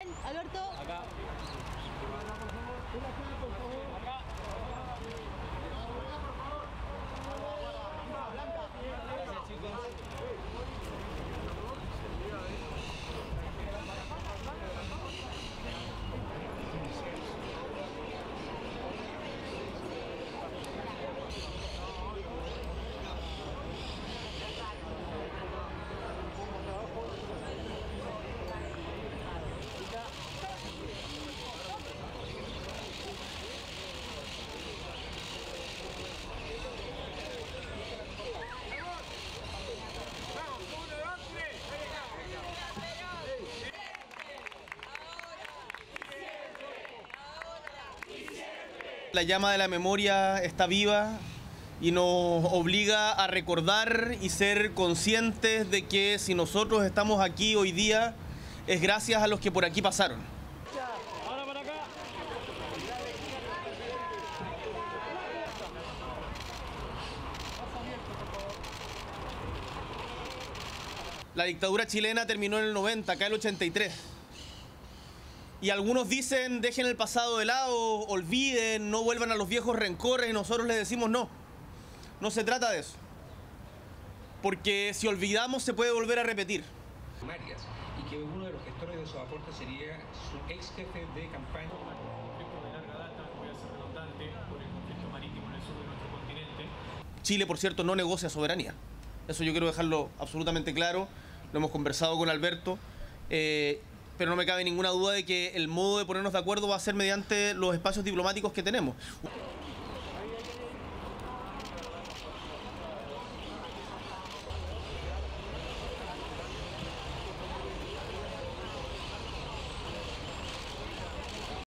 Alberto. Acá. Acá. Gracias, La llama de la memoria está viva y nos obliga a recordar y ser conscientes de que si nosotros estamos aquí hoy día es gracias a los que por aquí pasaron. La dictadura chilena terminó en el 90, acá el 83. Y algunos dicen, dejen el pasado de lado, olviden, no vuelvan a los viejos rencores y nosotros les decimos no. No se trata de eso. Porque si olvidamos se puede volver a repetir. y que uno de los gestores de esos aportes sería su ex jefe de campaña. conflicto de larga data, voy a ser redundante, por el conflicto marítimo en el sur de nuestro continente. Chile, por cierto, no negocia soberanía. Eso yo quiero dejarlo absolutamente claro. Lo hemos conversado con Alberto. eh, pero no me cabe ninguna duda de que el modo de ponernos de acuerdo va a ser mediante los espacios diplomáticos que tenemos.